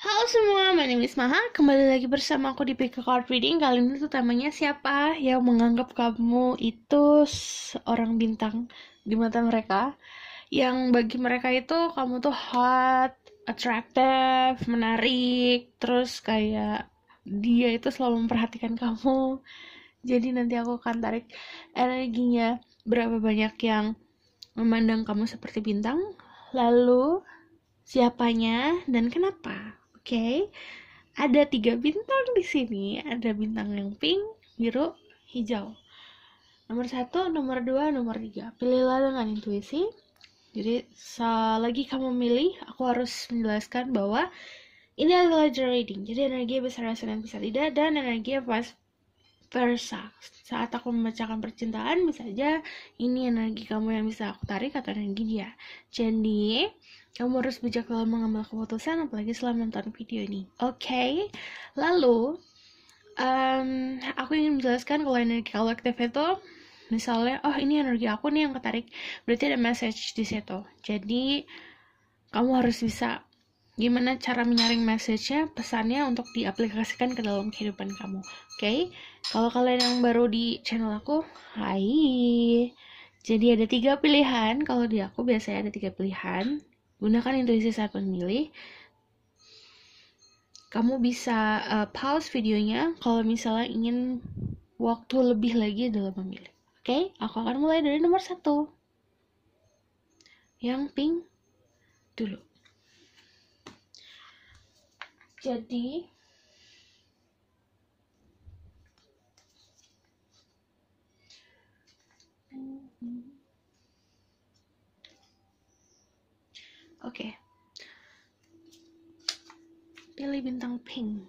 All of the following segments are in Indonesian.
Halo semua, my name is Maha. Kembali lagi bersama aku di Pick a Card Reading. Kali ini tuh temanya siapa yang menganggap kamu itu seorang bintang di mata mereka. Yang bagi mereka itu kamu tuh hot, attractive, menarik, terus kayak dia itu selalu memperhatikan kamu. Jadi nanti aku akan tarik energinya berapa banyak yang memandang kamu seperti bintang, lalu siapanya dan kenapa. Okay? ada tiga bintang di sini. Ada bintang yang pink, biru, hijau. Nomor satu, nomor dua, nomor tiga. Pilihlah dengan intuisi. Jadi, selagi kamu milih, aku harus menjelaskan bahwa ini adalah reading. Jadi, energi bisa resonans bisa tidak, dan energi pas versa. Saat aku membacakan percintaan, bisa aja ini energi kamu yang bisa aku tarik atau energi dia. Jadi, kamu harus bijak dalam mengambil keputusan, apalagi setelah menonton video ini. Oke, okay? lalu um, aku ingin menjelaskan kalau energi kolektif itu, misalnya, oh ini energi aku nih yang ketarik, berarti ada message di situ. Jadi kamu harus bisa gimana cara menyaring message-nya, pesannya untuk diaplikasikan ke dalam kehidupan kamu. Oke, okay? kalau kalian yang baru di channel aku, hai. Jadi ada tiga pilihan, kalau di aku biasanya ada tiga pilihan Gunakan intuisi saat memilih. Kamu bisa uh, pause videonya kalau misalnya ingin waktu lebih lagi dalam memilih. Oke, okay? aku akan mulai dari nomor satu. Yang pink dulu. Jadi, Oke. Okay. Pilih bintang pink.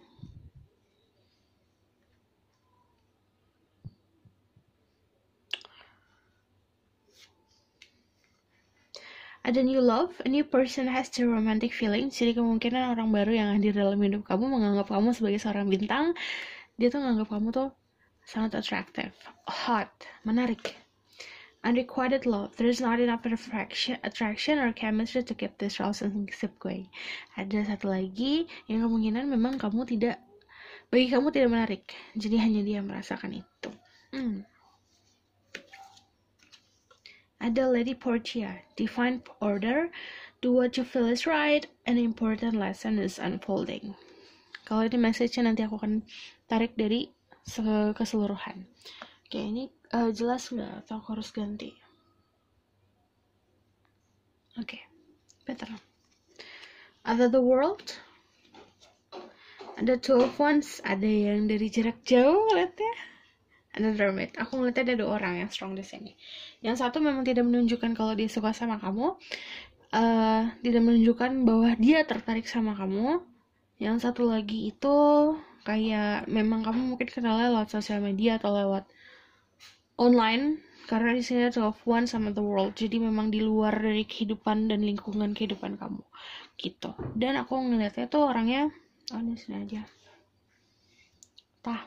Ada new love, a new person has the romantic feeling. Jadi kemungkinan orang baru yang hadir dalam hidup kamu menganggap kamu sebagai seorang bintang. Dia tuh menganggap kamu tuh sangat attractive, hot, menarik. Unrequited love. There's not enough attraction, attraction or chemistry to keep this relationship going. Ada satu lagi yang kemungkinan memang kamu tidak bagi kamu tidak menarik. Jadi hanya dia merasakan itu. Hmm. Ada Lady Portia, define order, do what you feel is right, an important lesson is unfolding. Kalau ini message-nya nanti aku akan tarik dari keseluruhan. Oke, ini uh, jelas nggak atau aku harus ganti? Oke okay, better. Ada the world. Ada two of wands. Ada yang dari jarak jauh lihat ya ada hermit aku ngeliatnya ada dua orang yang strong di sini. Yang satu memang tidak menunjukkan kalau dia suka sama kamu. Uh, tidak menunjukkan bahwa dia tertarik sama kamu. Yang satu lagi itu kayak memang kamu mungkin kenalnya lewat sosial media atau lewat online karena di sini ada one sama the world. Jadi memang di luar dari kehidupan dan lingkungan kehidupan kamu. Gitu. Dan aku ngeliatnya tuh orangnya oh di sini aja. Tah.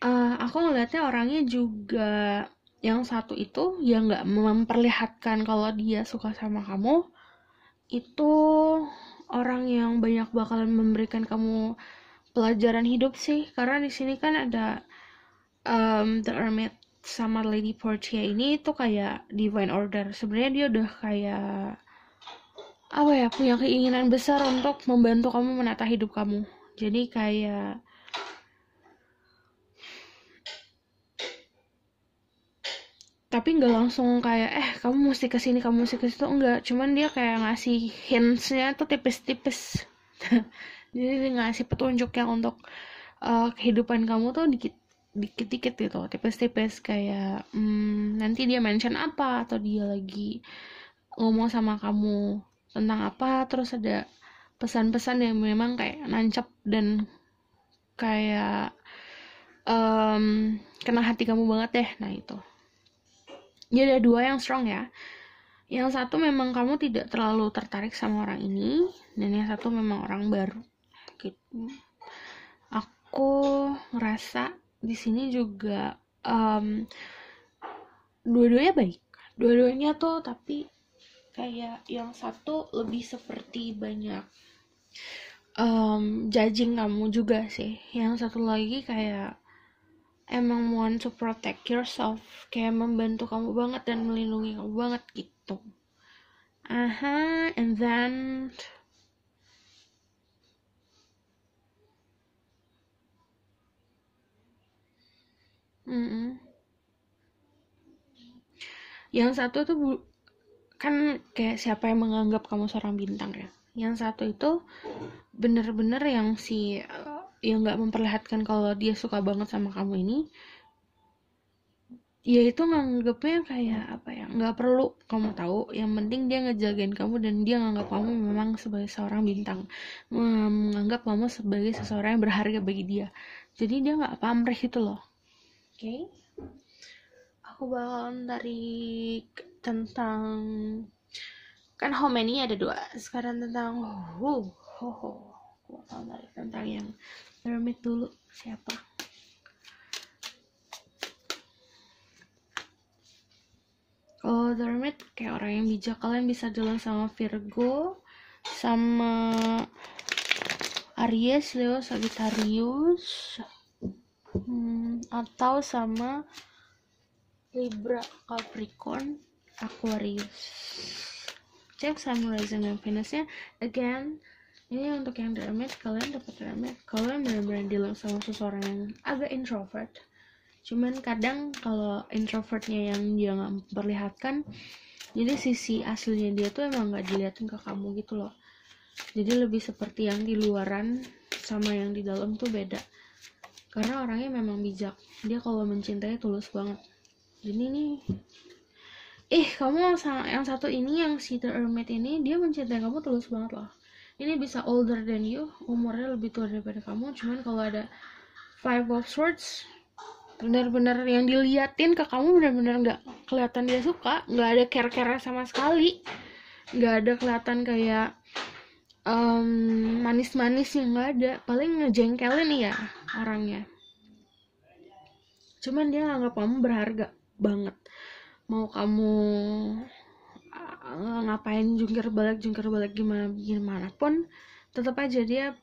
Uh, aku ngeliatnya orangnya juga yang satu itu yang nggak memperlihatkan kalau dia suka sama kamu itu orang yang banyak bakalan memberikan kamu pelajaran hidup sih. Karena di sini kan ada um, The Hermit sama Lady Portia ini tuh kayak divine order. Sebenarnya dia udah kayak apa ya punya keinginan besar untuk membantu kamu menata hidup kamu. Jadi kayak tapi nggak langsung kayak eh kamu mesti ke sini kamu mesti ke situ. Enggak cuman dia kayak ngasih hintsnya tuh tipis-tipis. Jadi dia ngasih petunjuk yang untuk uh, kehidupan kamu tuh dikit dikit-dikit gitu. Tipis-tipis kayak hmm, nanti dia mention apa atau dia lagi ngomong sama kamu tentang apa? Terus ada pesan-pesan yang memang kayak nancap dan kayak um, kena hati kamu banget deh. Nah itu. Jadi ada dua yang strong ya. Yang satu memang kamu tidak terlalu tertarik sama orang ini dan yang satu memang orang baru. Gitu. Aku ngerasa di sini juga um, dua-duanya baik. Dua-duanya tuh tapi kayak yang satu lebih seperti banyak um, judging kamu juga sih. Yang satu lagi kayak emang want to protect yourself kayak membantu kamu banget dan melindungi kamu banget gitu. Aha and then mm -mm. yang satu tuh kan kayak siapa yang menganggap kamu seorang bintang ya? Yang satu itu bener-bener yang si yang nggak memperlihatkan kalau dia suka banget sama kamu ini ya itu nganggapnya kayak apa ya? Nggak perlu kamu tahu yang penting dia ngejagain kamu dan dia nganggap kamu memang sebagai seorang bintang. Menganggap kamu sebagai seseorang yang berharga bagi dia. Jadi dia nggak pamrih itu loh okay? aku bakalan dari tentang kan how many ada dua sekarang tentang oh ho ho aku bakal dari tentang yang pyramid dulu siapa Oh, The Hermit kayak orang yang bijak. Kalian bisa jalan sama Virgo, sama Aries, Leo, Sagittarius, hmm, atau sama Libra, Capricorn, Aquarius. Cek sama dan Venusnya. Again, ini untuk yang Hermit, kalian dapat Hermit. Kalian benar-benar dealing sama seseorang yang agak introvert. Cuman kadang kalau introvertnya yang dia nggak memperlihatkan, jadi sisi aslinya dia tuh emang nggak dilihatin ke kamu gitu loh. Jadi lebih seperti yang di luaran sama yang di dalam tuh beda. Karena orangnya memang bijak. Dia kalau mencintai tulus banget. Jadi nih eh kamu yang satu ini yang si The Hermit ini dia mencintai kamu tulus banget loh. Ini bisa older than you umurnya lebih tua daripada kamu. Cuman kalau ada five of swords benar-benar yang diliatin ke kamu benar-benar nggak kelihatan dia suka nggak ada care-care sama sekali. Nggak ada kelihatan kayak um, manis-manis yang nggak ada. Paling ngejengkelin ya orangnya. Cuman dia nganggap kamu berharga banget. Mau kamu uh, ngapain jungkir balik jungkir balik gimana gimana pun tetap aja dia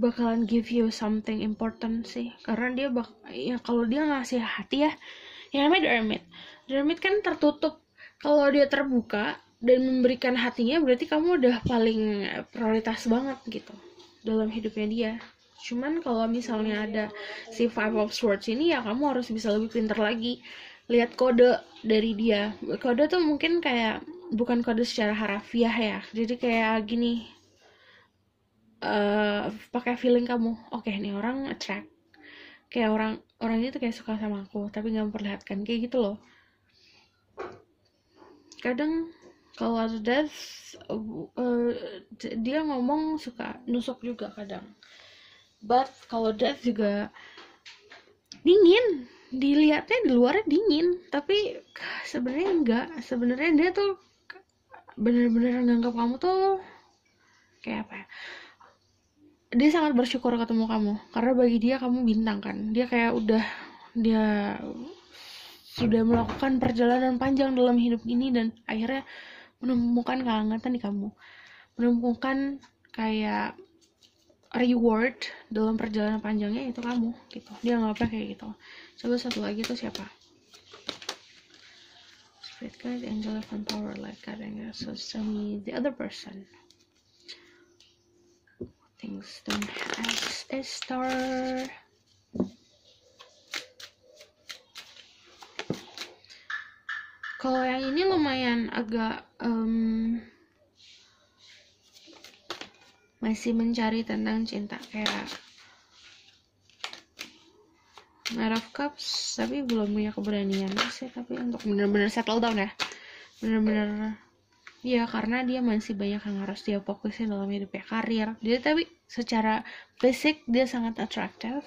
bakalan give you something important sih. Karena dia bak ya kalau dia ngasih hati ya yang namanya Dermit Dermit kan tertutup. Kalau dia terbuka dan memberikan hatinya berarti kamu udah paling prioritas banget gitu dalam hidupnya dia. Cuman kalau misalnya ada si five of swords ini ya kamu harus bisa lebih pintar lagi. Lihat kode dari dia. Kode tuh mungkin kayak bukan kode secara harafiah ya. Jadi kayak gini uh, pakai feeling kamu oke okay, nih orang attract kayak orang orang itu kayak suka sama aku tapi nggak memperlihatkan. Kayak gitu loh. Kadang kalau ada death uh, dia ngomong suka nusuk juga kadang. But kalau death juga dingin dilihatnya di luarnya dingin. Tapi sebenarnya enggak. Sebenarnya dia tuh bener-bener nganggap kamu tuh kayak apa ya? Dia sangat bersyukur ketemu kamu. Karena bagi dia kamu bintang kan. Dia kayak udah dia sudah melakukan perjalanan panjang dalam hidup ini dan akhirnya menemukan kehangatan di kamu. Menemukan kayak reward dalam perjalanan panjangnya itu kamu gitu. Dia nggak kayak gitu. Coba satu lagi tuh siapa? Spirit guide angel of power like and so tell the other person. Things don't have a star kalau yang ini lumayan agak um, masih mencari tentang cinta kayak Knight of Cups tapi belum punya keberanian sih tapi untuk benar-benar settle down ya. Benar-benar ya karena dia masih banyak yang harus dia fokusin dalam hidupnya karir. Dia tapi secara basic dia sangat attractive.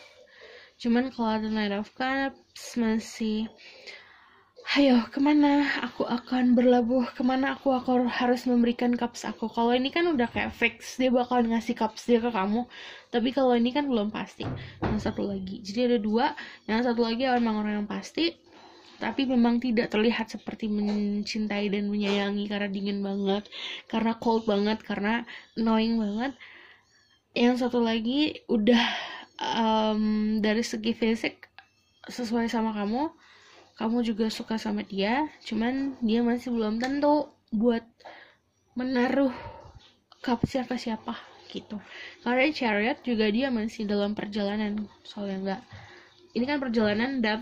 Cuman kalau ada Knight of Cups masih Ayo, ke mana aku akan berlabuh? Ke mana aku, aku harus memberikan cups aku? Kalau ini kan udah kayak fix, dia bakal ngasih cups dia ke kamu. Tapi kalau ini kan belum pasti. Yang satu lagi. Jadi ada dua. Yang satu lagi memang orang yang pasti. Tapi memang tidak terlihat seperti mencintai dan menyayangi karena dingin banget. Karena cold banget. Karena annoying banget. yang satu lagi udah um, dari segi fisik sesuai sama kamu kamu juga suka sama dia cuman dia masih belum tentu buat menaruh ke siapa gitu. Karena chariot juga dia masih dalam perjalanan soalnya enggak ini kan perjalanan dap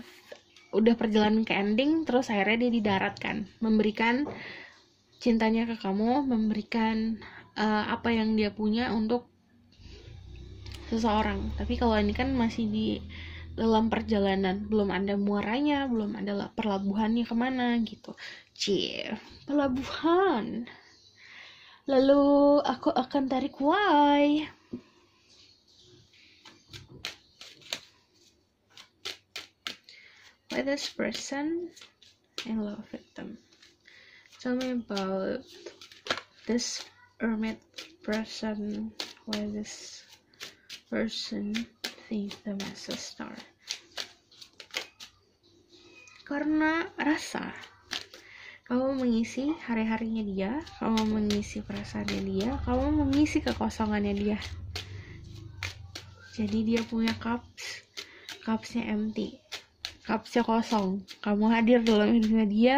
udah perjalanan ke ending terus akhirnya dia didaratkan memberikan cintanya ke kamu memberikan uh, apa yang dia punya untuk seseorang. Tapi kalau ini kan masih di dalam perjalanan. Belum ada muaranya belum ada perlabuhannya ke mana gitu. Cie pelabuhan. Lalu aku akan tarik why why this person? In love them tell me about this hermit person. Why this person sees them as a star. Karena rasa kamu mengisi hari-harinya dia, kamu mengisi perasaannya dia, kamu mengisi kekosongannya dia. Jadi dia punya cups, cupsnya empty, cupsnya kosong. Kamu hadir dalam hidupnya dia,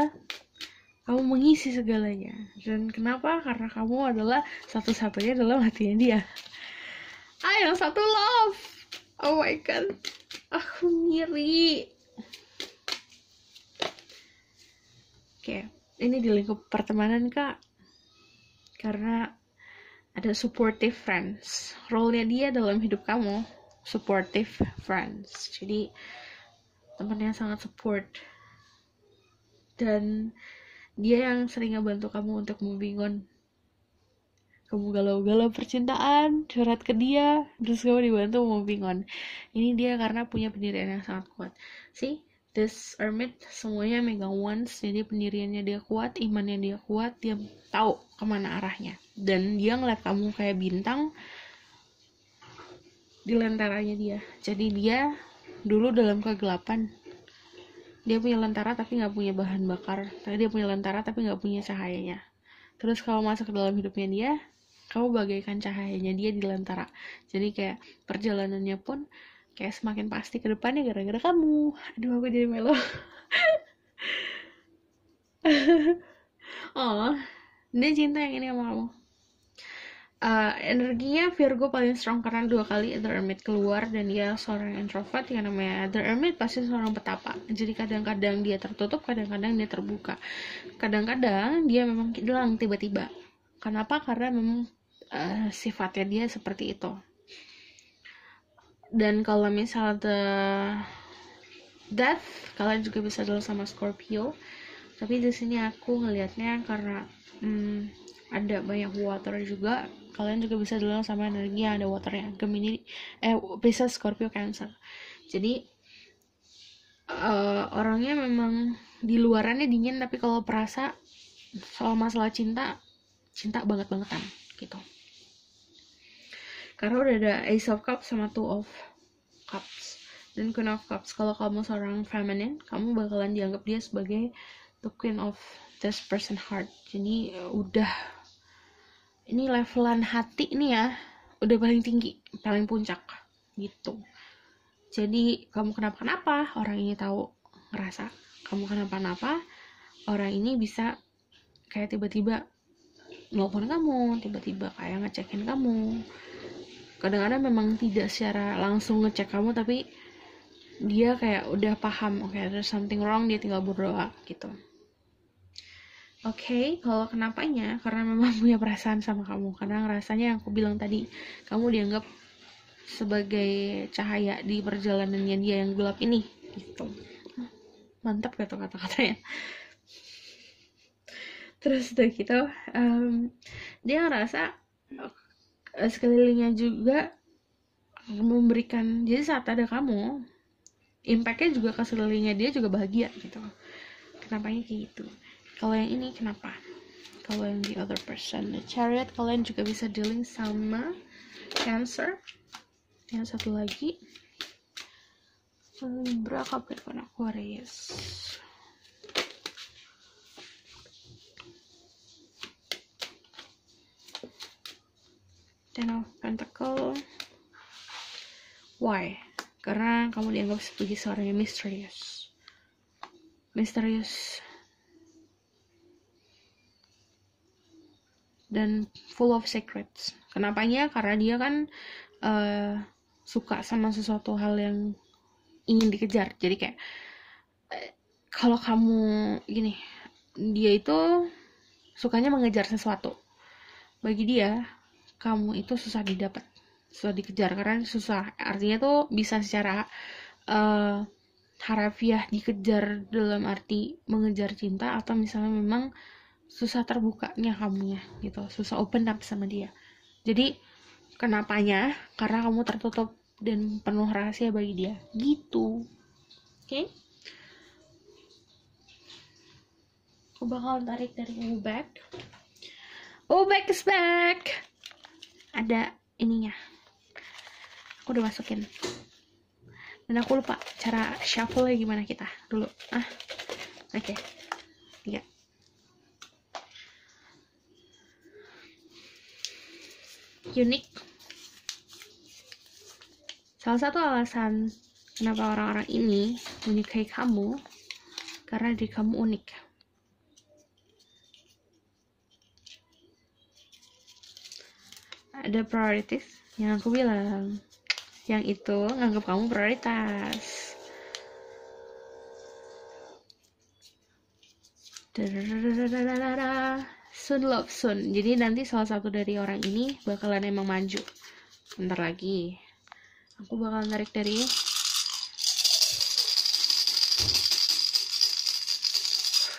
kamu mengisi segalanya. Dan kenapa? Karena kamu adalah satu-satunya dalam hatinya dia yang satu love oh my god. Aku ngiri. Oke ini di lingkup pertemanan kak. Karena ada supportive friends. Role-nya dia dalam hidup kamu supportive friends. Jadi temannya sangat support. Dan dia yang sering ngebantu kamu untuk moving on kamu galau-galau percintaan curhat ke dia terus kamu dibantu moving on. Ini dia karena punya pendirian yang sangat kuat. Sih this hermit semuanya megang wands jadi pendiriannya dia kuat imannya dia kuat dia tahu ke mana arahnya. Dan dia ngeliat kamu kayak bintang di lentaranya dia. Jadi dia dulu dalam kegelapan. Dia punya lentara tapi nggak punya bahan bakar. Tapi dia punya lentara tapi nggak punya cahayanya. Terus kalau masuk ke dalam hidupnya dia kamu bagaikan cahayanya dia di lentara jadi kayak perjalanannya pun kayak semakin pasti ke depannya gara-gara kamu. Aduh aku jadi melo. Oh dia cinta yang ini sama kamu. Uh, energinya Virgo paling strong karena dua kali The Hermit keluar dan dia seorang introvert yang namanya The Hermit pasti seorang petapa. Jadi kadang-kadang dia tertutup kadang-kadang dia terbuka. Kadang-kadang dia memang hilang tiba-tiba. Kenapa? Karena memang uh, sifatnya dia seperti itu. Dan kalau misal the death kalian juga bisa dulu sama Scorpio. Tapi di sini aku ngelihatnya karena hmm, ada banyak water juga kalian juga bisa dulu sama energi yang ada waternya. Gemini eh bisa Scorpio Cancer. Jadi uh, orangnya memang di luarannya dingin tapi kalau perasa soal masalah cinta cinta banget bangetan gitu karena udah ada Ace of Cups sama Two of Cups dan Queen of Cups. Kalau kamu seorang feminine kamu bakalan dianggap dia sebagai the Queen of this person heart. Jadi udah. Ini levelan hati nih ya. Udah paling tinggi paling puncak. Gitu. Jadi kamu kenapa-kenapa orang ini tahu ngerasa. Kamu kenapa-napa orang ini bisa kayak tiba-tiba nelfon kamu tiba-tiba kayak ngecekin kamu kadang-kadang memang tidak secara langsung ngecek kamu tapi dia kayak udah paham oke okay, there's something wrong dia tinggal berdoa gitu. Oke okay, kalau kenapanya? Karena memang punya perasaan sama kamu. Karena rasanya yang aku bilang tadi kamu dianggap sebagai cahaya di perjalanannya dia yang gelap ini gitu. Mantap gitu kata-katanya. Terus udah gitu um, dia ngerasa sekelilingnya juga memberikan jadi saat ada kamu impactnya juga ke sekelilingnya dia juga bahagia gitu. Kenapa kayak gitu? Kalau yang ini kenapa? Kalau yang the other person the chariot kalian juga bisa dealing sama cancer. Yang satu lagi. Libra Capricorn Aquarius ten of pentacle why? Karena kamu dianggap sebagai seorang yang misterius. Misterius. Dan full of secrets. Kenapanya? Karena dia kan uh, suka sama sesuatu hal yang ingin dikejar. Jadi kayak uh, kalau kamu gini dia itu sukanya mengejar sesuatu. Bagi dia kamu itu susah didapat susah dikejar. Karena susah artinya tuh bisa secara uh, harafiah dikejar dalam arti mengejar cinta atau misalnya memang susah terbukanya kamunya gitu. Susah open up sama dia. Jadi kenapanya? Karena kamu tertutup dan penuh rahasia bagi dia. Gitu. Oke? Okay? aku bakal tarik dari Ubek. Ubek is back ada ininya. Aku udah masukin. Dan aku lupa cara shuffle gimana kita. Dulu. Ah. Oke. Okay. tiga. Unik. Salah satu alasan kenapa orang-orang ini menyukai kamu karena diri kamu unik ada prioritas yang aku bilang. Yang itu nganggap kamu prioritas. Soon love soon. Jadi nanti salah satu dari orang ini bakalan emang maju. Bentar lagi. Aku bakalan tarik dari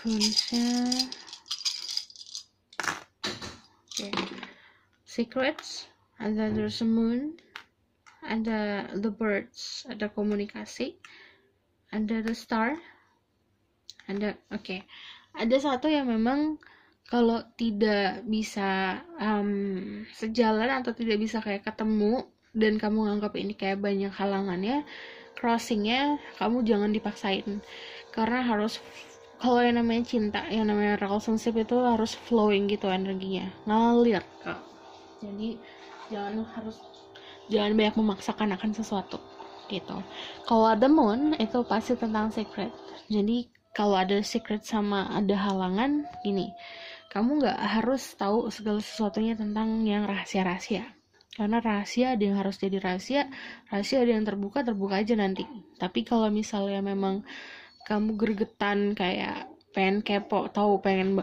Funnya okay. Secrets and then there's a moon ada the birds ada komunikasi ada the star ada oke okay. ada satu yang memang kalau tidak bisa um, sejalan atau tidak bisa kayak ketemu dan kamu nganggap ini kayak banyak halangannya crossingnya kamu jangan dipaksain. Karena harus kalau yang namanya cinta yang namanya relationship itu harus flowing gitu energinya. Ngalir jadi jangan harus jangan banyak memaksakan akan sesuatu gitu. Kalau ada moon itu pasti tentang secret. Jadi kalau ada secret sama ada halangan gini kamu nggak harus tahu segala sesuatunya tentang yang rahasia-rahasia. Karena rahasia ada yang harus jadi rahasia rahasia ada yang terbuka terbuka aja nanti. Tapi kalau misalnya memang kamu gergetan kayak pengen kepo tahu pengen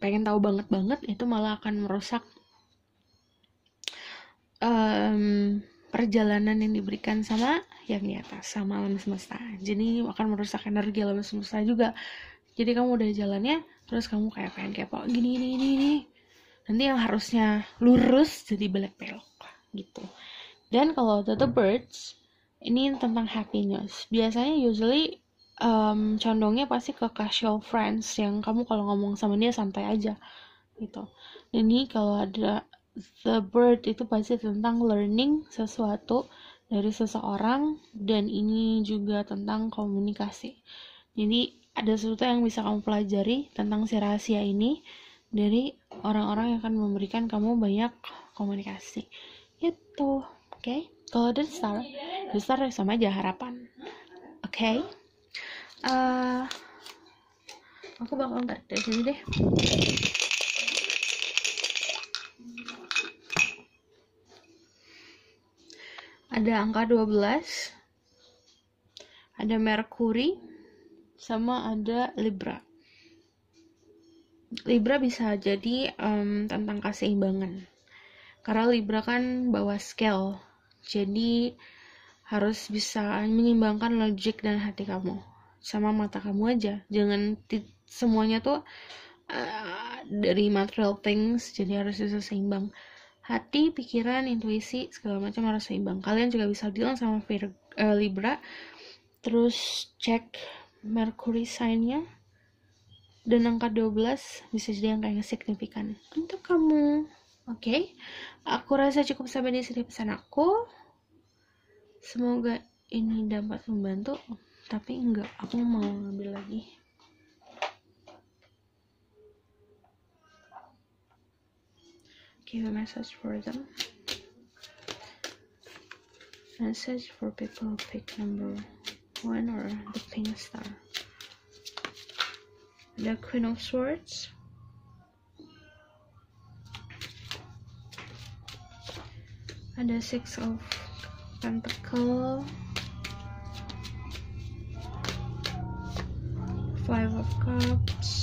pengen tahu banget banget itu malah akan merusak um, perjalanan yang diberikan sama yang di atas sama alam semesta. Jadi akan merusak energi alam semesta juga. Jadi kamu udah jalannya terus kamu kayak pengen kepo gini gini gini, gini. nanti yang harusnya lurus jadi belok belok gitu. Dan kalau the, the birds ini tentang happy news. Biasanya usually um, condongnya pasti ke casual friends yang kamu kalau ngomong sama dia santai aja gitu. Ini kalau ada the bird itu pasti tentang learning sesuatu dari seseorang dan ini juga tentang komunikasi. Jadi ada sesuatu yang bisa kamu pelajari tentang si rahasia ini dari orang-orang yang akan memberikan kamu banyak komunikasi. Itu, oke? Okay? Kalau the star, the star sama aja harapan. Oke? Okay? Uh, aku bakal ntar dari sini deh. Ada angka 12 ada Merkuri sama ada Libra. Libra bisa jadi um, tentang keseimbangan. Karena Libra kan bawa scale jadi harus bisa menyeimbangkan logik dan hati kamu. Sama mata kamu aja. Jangan semuanya tuh uh, dari material things jadi harus bisa seimbang hati, pikiran, intuisi, segala macam harus seimbang. Kalian juga bisa bilang sama Vir uh, Libra, terus cek Mercury sign-nya, dan angka 12 bisa jadi angka yang signifikan untuk kamu. Oke, okay? aku rasa cukup sampai di sini pesan aku. Semoga ini dapat membantu, tapi enggak, aku mau ngambil lagi. Give a message for them. Message for people pick number one or the pink star. The queen of swords. Ada six of pentacle. Five of cups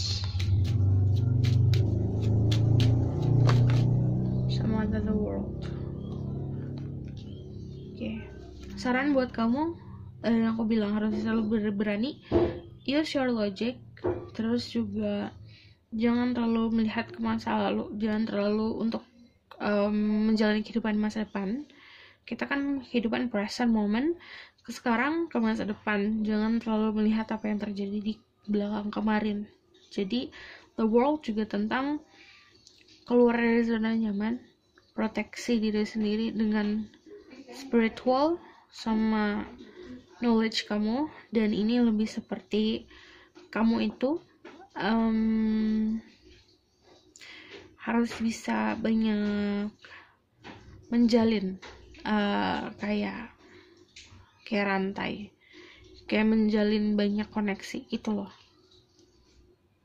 ada the world. Oke. Okay. saran buat kamu eh, yang aku bilang harus selalu berani use your logic terus juga jangan terlalu melihat ke masa lalu jangan terlalu untuk um, menjalani kehidupan masa depan. Kita kan kehidupan present moment ke sekarang ke masa depan. Jangan terlalu melihat apa yang terjadi di belakang kemarin. Jadi the world juga tentang keluar dari zona nyaman proteksi diri sendiri dengan spiritual sama knowledge kamu. Dan ini lebih seperti kamu itu um, harus bisa banyak menjalin uh, kayak kayak rantai. Kayak menjalin banyak koneksi gitu loh.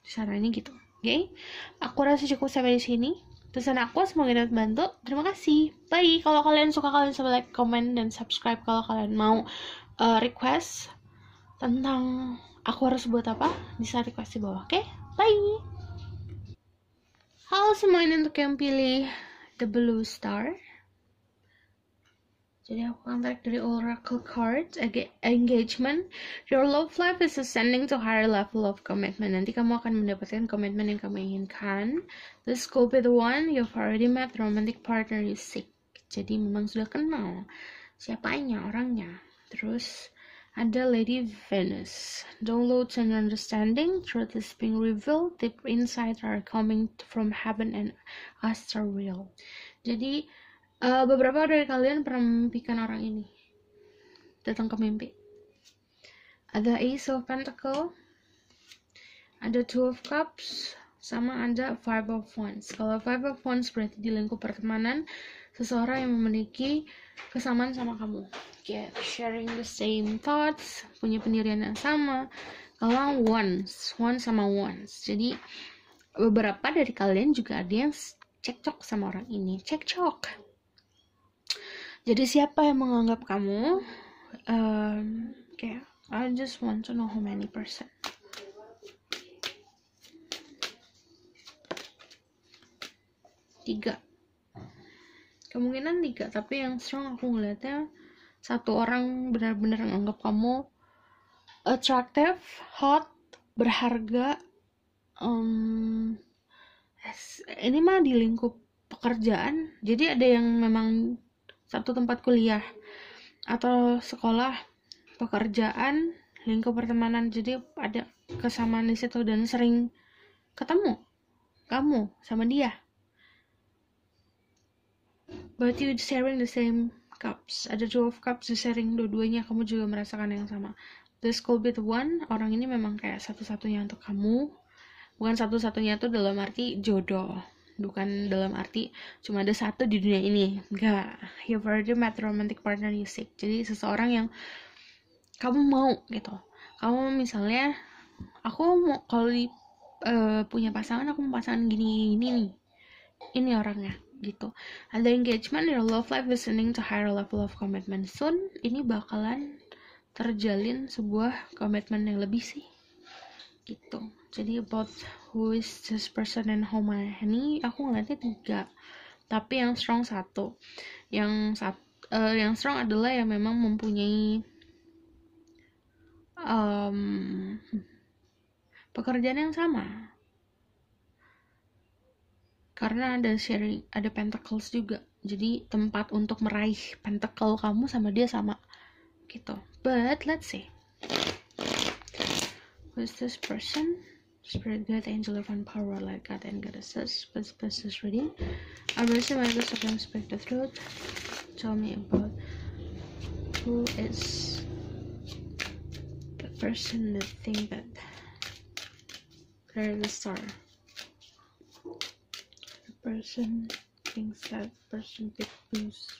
Caranya gitu oke? Okay? aku rasa cukup sampai di sini pesan aku semoga dapat bantu. Terima kasih. Bye. Kalau kalian suka kalian bisa like comment dan subscribe kalau kalian mau uh, request tentang aku harus buat apa bisa request di bawah oke? Okay? bye. Halo semuanya untuk yang pilih The Blue Star Jadi aku akan tarik dari Oracle Cards Engagement. Your love life is ascending to higher level of commitment. Nanti kamu akan mendapatkan komitmen yang kamu inginkan. This could be the one you've already met. Romantic partner you seek Jadi memang sudah kenal siapanya orangnya. Terus ada Lady Venus. Downloads and understanding, truth is being revealed, deep insights are coming from heaven and astral. Jadi uh, beberapa dari kalian pernah memimpikan orang ini. Datang ke mimpi. Ada Ace of Pentacle, ada Two of Cups, sama ada Five of Wands. Kalau Five of Wands berarti di lingkup pertemanan, seseorang yang memiliki kesamaan sama kamu. Kayak sharing the same thoughts punya pendirian yang sama. Kalau once once sama once jadi beberapa dari kalian juga ada yang cekcok sama orang ini. Cekcok jadi siapa yang menganggap kamu um, kayak I just want to know how many percent. Tiga. Kemungkinan tiga tapi yang strong aku ngeliatnya satu orang benar-benar nganggap kamu attractive hot berharga um, ini mah di lingkup pekerjaan. Jadi ada yang memang satu tempat kuliah atau sekolah pekerjaan lingkup pertemanan. Jadi ada kesamaan di situ dan sering ketemu kamu sama dia. But you sharing the same cups. Ada two of cups you sharing dua-duanya kamu juga merasakan yang sama. This could be the one orang ini memang kayak satu-satunya untuk kamu. Bukan satu-satunya tuh dalam arti jodoh bukan dalam arti cuma ada satu di dunia ini. Enggak. You've already met romantic partner you seek jadi seseorang yang kamu mau gitu. Kamu misalnya aku mau kalau uh, punya pasangan aku mau pasangan gini gini nih. Ini orangnya gitu. Ada engagement your love life listening to higher level of commitment. Soon ini bakalan terjalin sebuah komitmen yang lebih sih. Gitu jadi about who is this person and how many aku ngeliatnya tiga. Tapi yang strong satu. Yang sat, uh, yang strong adalah yang memang mempunyai um, pekerjaan yang sama. Karena ada sharing ada pentacles juga. Jadi tempat untuk meraih pentacle kamu sama dia sama gitu. But let's see. Who's this person spirit guide angel of power like god and goddesses what's this reading mercy my ghost of speak the truth. Tell me about who is the person that think that they're the star. The person thinks that person could lose.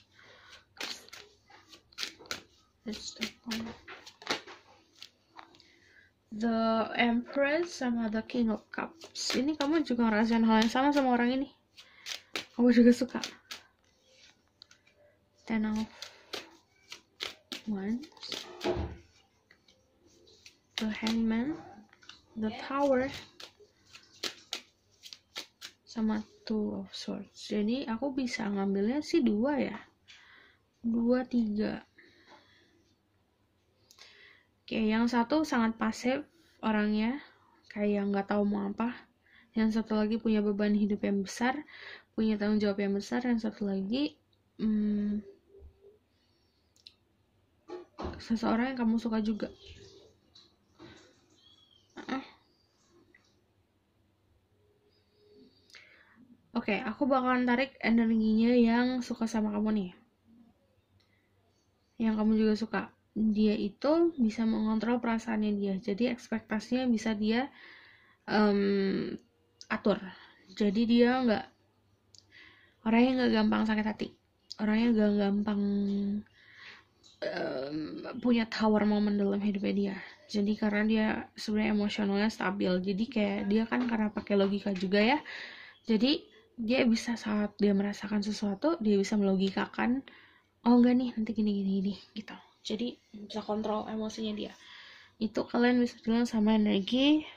Let's take one. The Empress sama The King of Cups. Ini kamu juga ngerasain hal yang sama sama orang ini. Kamu juga suka. Ten of Wands. The Hangman. The Tower. Sama Two of Swords. Jadi aku bisa ngambilnya sih dua ya. Dua, tiga kayak yang satu sangat pasif orangnya kayak nggak tahu mau apa. Yang satu lagi punya beban hidup yang besar punya tanggung jawab yang besar. Yang satu lagi hmm, seseorang yang kamu suka juga. Oke, okay, aku bakalan tarik energinya yang suka sama kamu nih. Yang kamu juga suka dia itu bisa mengontrol perasaannya dia. Jadi ekspektasinya bisa dia um, atur. Jadi dia nggak orangnya nggak gampang sakit hati. Orangnya nggak gampang um, punya tower momen dalam hidupnya dia. Jadi karena dia sebenarnya emosionalnya stabil. Jadi kayak dia kan karena pakai logika juga ya. Jadi dia bisa saat dia merasakan sesuatu dia bisa melogikakan oh enggak nih nanti gini gini gini gitu jadi bisa kontrol emosinya dia. Itu kalian bisa bilang sama energi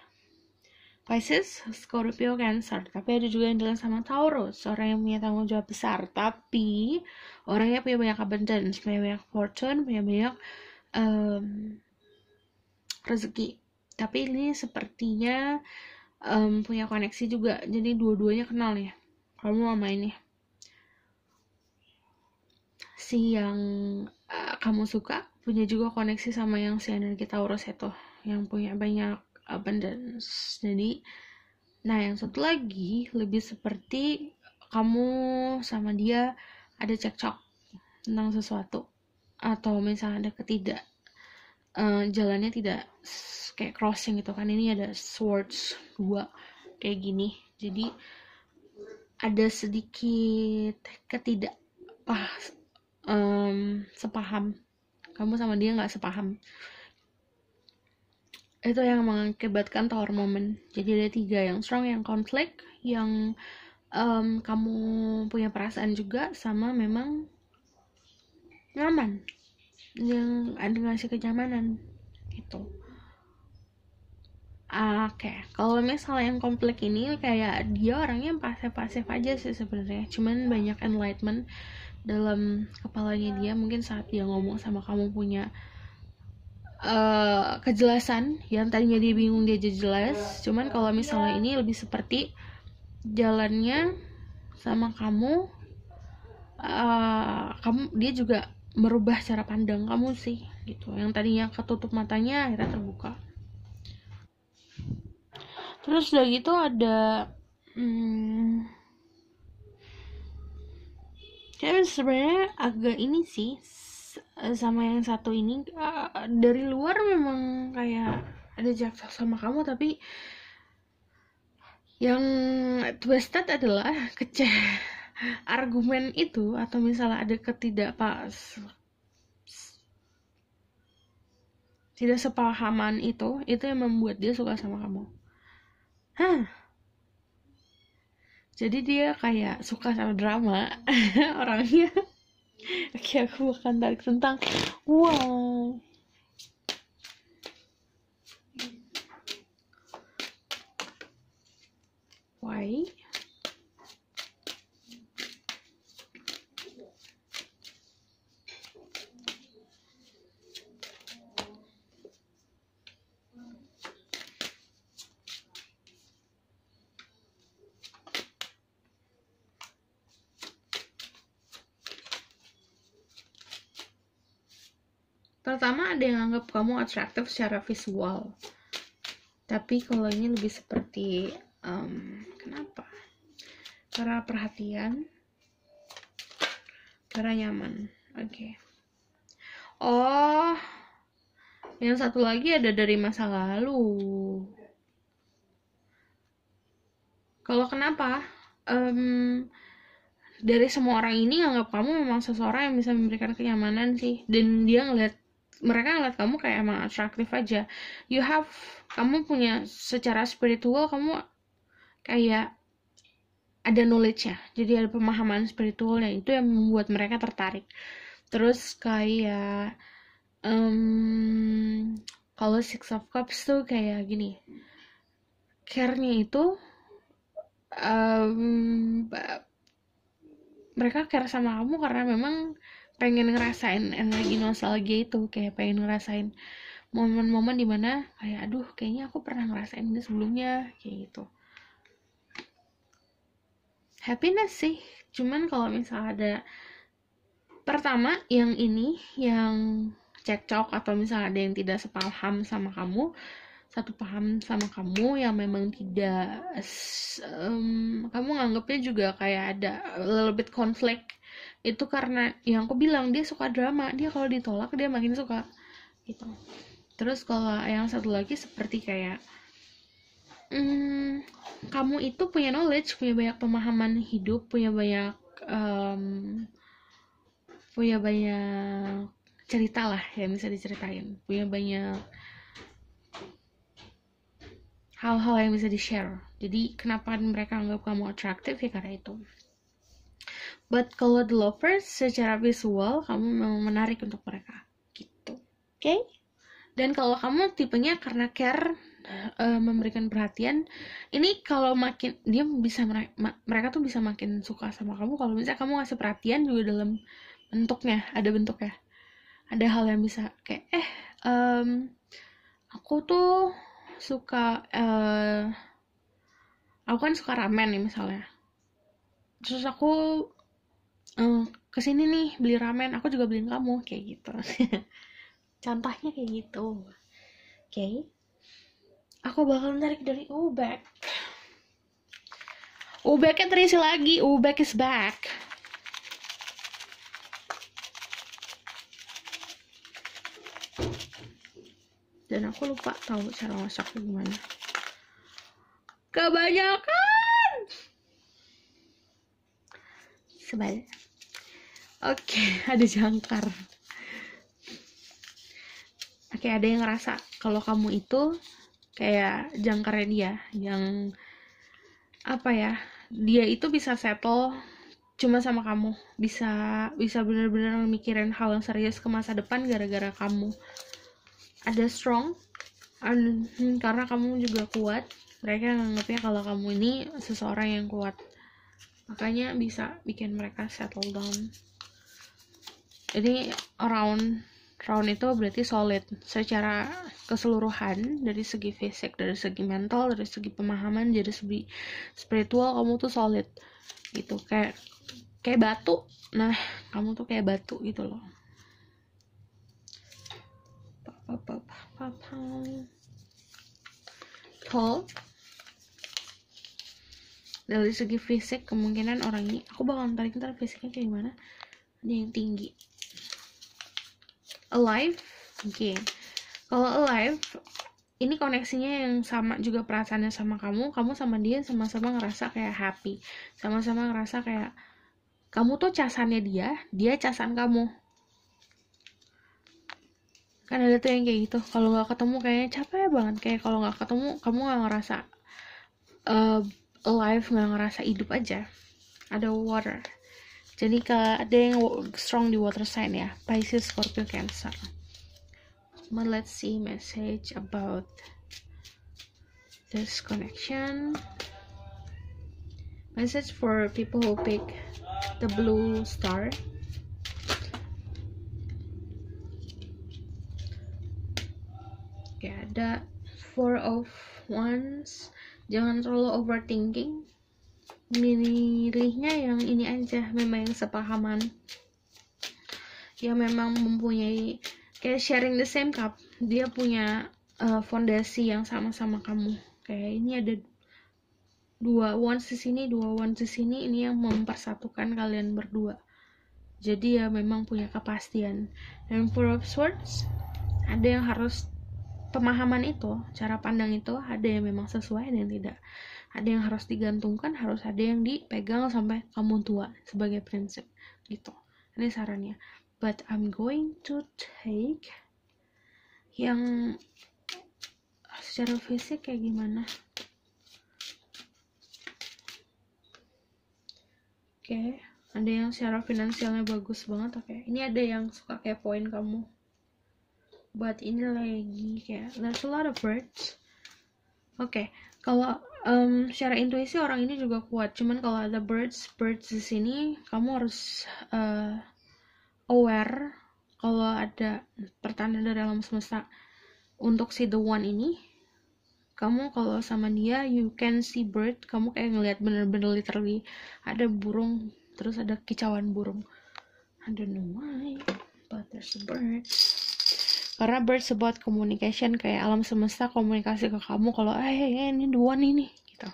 Pisces, Scorpio, Cancer. Tapi ada juga yang bilang sama Taurus. Orang yang punya tanggung jawab besar. Tapi orangnya punya banyak abundance punya banyak fortune punya banyak um, rezeki. Tapi ini sepertinya um, punya koneksi juga. Jadi dua-duanya kenal ya. Kamu sama ini. Si yang uh, kamu suka? Punya juga koneksi sama yang si energi Taurus itu yang punya banyak abundance. Jadi nah yang satu lagi lebih seperti kamu sama dia ada cekcok tentang sesuatu atau misalnya ada ketidak uh, jalannya tidak kayak crossing gitu kan. Ini ada swords dua kayak gini. Jadi ada sedikit ketidak pas um, sepaham. Kamu sama dia nggak sepaham. Itu yang mengakibatkan tower moment. Jadi ada tiga yang strong yang konflik yang um, kamu punya perasaan juga sama memang nyaman. Yang ada ngasih kenyamanan. Gitu. Oke, okay. kalau misalnya yang konflik ini kayak dia orangnya pasif-pasif aja sih sebenarnya, cuman banyak enlightenment dalam kepalanya dia mungkin saat dia ngomong sama kamu punya uh, kejelasan yang tadinya dia bingung dia jadi jelas. Cuman kalau misalnya ini lebih seperti jalannya sama kamu uh, kamu dia juga merubah cara pandang kamu sih gitu. Yang tadinya ketutup matanya akhirnya terbuka. Terus udah gitu ada hmm, ya sebenarnya agak ini sih sama yang satu ini uh, dari luar memang kayak ada jaksa sama kamu tapi yang twisted adalah keceh argumen itu atau misalnya ada ketidakpas tidak sepahaman itu itu yang membuat dia suka sama kamu. Hah jadi dia kayak suka sama drama. Orangnya. Oke aku akan tarik tentang wow why Pertama ada yang anggap kamu atraktif secara visual. Tapi kalau ini lebih seperti um, kenapa? Karena perhatian, karena nyaman. Oke. Okay. Oh, yang satu lagi ada dari masa lalu. Kalau kenapa? Um, dari semua orang ini anggap kamu memang seseorang yang bisa memberikan kenyamanan sih dan dia ngeliat mereka ngeliat kamu kayak emang atraktif aja. You have kamu punya secara spiritual kamu kayak ada knowledge ya jadi ada pemahaman spiritualnya. Itu yang membuat mereka tertarik. Terus kayak um, kalau six of cups tuh kayak gini. Care-nya itu um, mereka care sama kamu karena memang pengen ngerasain energi nostalgia itu kayak pengen ngerasain momen-momen di mana kayak aduh kayaknya aku pernah ngerasain ini sebelumnya kayak gitu. Happiness sih cuman kalau misalnya ada pertama yang ini yang cekcok atau misalnya ada yang tidak sepaham sama kamu satu paham sama kamu yang memang tidak um, kamu nganggapnya juga kayak ada a little bit konflik itu karena yang aku bilang dia suka drama. Dia kalau ditolak dia makin suka. Gitu. Terus kalau yang satu lagi seperti kayak hmm, kamu itu punya knowledge punya banyak pemahaman hidup punya banyak um, punya banyak cerita lah yang bisa diceritain. Punya banyak hal-hal yang bisa di-share. Jadi kenapa mereka anggap kamu atraktif ya karena itu. But kalau the lovers secara visual kamu memang menarik untuk mereka gitu. Oke? Okay? Dan kalau kamu tipenya karena care uh, memberikan perhatian, ini kalau makin dia bisa mereka tuh bisa makin suka sama kamu kalau misalnya kamu ngasih perhatian juga dalam bentuknya, ada bentuknya. Ada hal yang bisa kayak eh um, aku tuh suka uh, aku kan suka ramen nih misalnya. Terus aku uh, ke sini nih beli ramen aku juga beliin kamu kayak gitu. Contohnya kayak gitu. Oke. Okay. aku bakal narik dari Ubek. Ubeknya terisi lagi Ubek is back dan aku lupa tahu cara masaknya gimana. Kebanyakan! Sebal. Oke ada jangkar. Oke ada yang ngerasa kalau kamu itu kayak jangkarnya dia yang apa ya dia itu bisa settle cuma sama kamu. Bisa bisa benar-benar mikirin hal yang serius ke masa depan gara-gara kamu ada strong and, hmm, karena kamu juga kuat. Mereka nganggapnya kalau kamu ini seseorang yang kuat. Makanya bisa bikin mereka settle down. Jadi around round itu berarti solid. Secara keseluruhan dari segi fisik dari segi mental dari segi pemahaman jadi segi spiritual kamu tuh solid. Gitu kayak kayak batu. Nah kamu tuh kayak batu gitu loh tall dari segi fisik kemungkinan orang ini aku bakal tarik ntar fisiknya kayak gimana ada yang tinggi alive oke okay. kalau alive ini koneksinya yang sama juga perasaannya sama kamu kamu sama dia sama-sama ngerasa kayak happy sama-sama ngerasa kayak kamu tuh casannya dia dia casan kamu kan ada tuh yang kayak gitu. Kalau nggak ketemu kayaknya capek banget. Kayak kalau nggak ketemu kamu nggak ngerasa uh, alive nggak ngerasa hidup aja. Ada water. Jadi kalau ada yang strong di water sign ya. Pisces Scorpio Cancer. But let's see message about this connection. Message for people who pick the blue star ada four of wands. Jangan terlalu overthinking. Milihnya yang ini aja memang yang sepahaman. Yang memang mempunyai kayak sharing the same cup. Dia punya uh, fondasi yang sama-sama kamu. Kayak ini ada dua wands di sini dua wands di sini. Ini yang mempersatukan kalian berdua. Jadi ya memang punya kepastian. Dan four of swords ada yang harus pemahaman itu, cara pandang itu ada yang memang sesuai dan tidak. Ada yang harus digantungkan, harus ada yang dipegang sampai kamu tua sebagai prinsip gitu. Ini sarannya. But I'm going to take yang secara fisik kayak gimana oke okay. ada yang secara finansialnya bagus banget oke okay. ini ada yang suka kayak poin kamu buat ini lagi kayak there's a lot of birds oke okay. kalau um, secara intuisi orang ini juga kuat. Cuman kalau ada birds birds di sini kamu harus uh, aware kalau ada pertanda dari alam semesta. Untuk si the one ini kamu kalau sama dia you can see bird. Kamu kayak ngelihat bener-bener literally ada burung terus ada kicauan burung. I don't know why but there's a bird karena bird about communication kayak alam semesta komunikasi ke kamu kalau eh hey, ini the one ini gitu.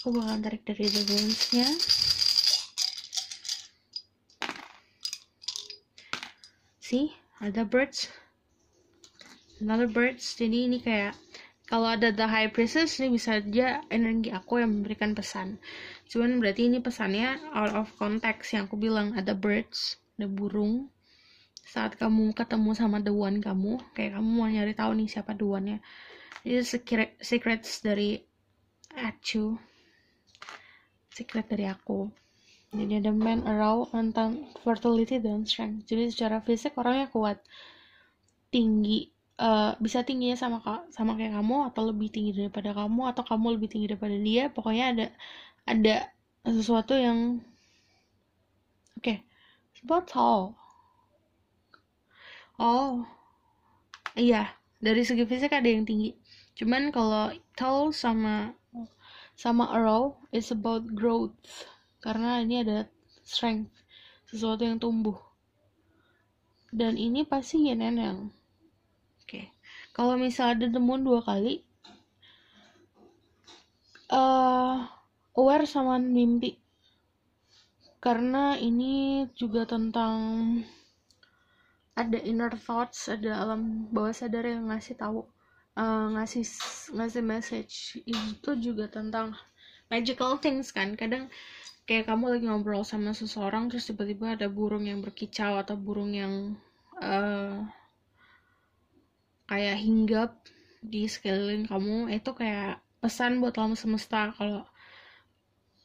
Aku bakal tarik dari the nya see ada birds. Another birds. Jadi ini kayak kalau ada the high priestess ini bisa aja energi aku yang memberikan pesan. Cuman berarti ini pesannya out of context yang aku bilang ada birds ada burung saat kamu ketemu sama the one kamu kayak kamu mau nyari tahu nih siapa the one nya ini secret secrets dari Acu. Secret dari aku. Jadi ada man around tentang fertility dan strength. Jadi secara fisik orangnya kuat. Tinggi uh, bisa tingginya sama sama kayak kamu atau lebih tinggi daripada kamu atau kamu lebih tinggi daripada dia. Pokoknya ada ada sesuatu yang oke okay. about tall oh iya. Dari segi fisik ada yang tinggi. Cuman kalau tall sama sama arrow is about growth. Karena ini ada strength sesuatu yang tumbuh. Dan ini pasti yin yang. Kalau misalnya ada temuan dua kali uh, aware sama mimpi. Karena ini juga tentang ada inner thoughts ada alam bawah sadar yang ngasih tahu uh, ngasih ngasih message. Itu juga tentang magical things kan. Kadang kayak kamu lagi ngobrol sama seseorang terus tiba-tiba ada burung yang berkicau atau burung yang uh, kayak hinggap di sekeliling kamu itu kayak pesan buat alam semesta kalau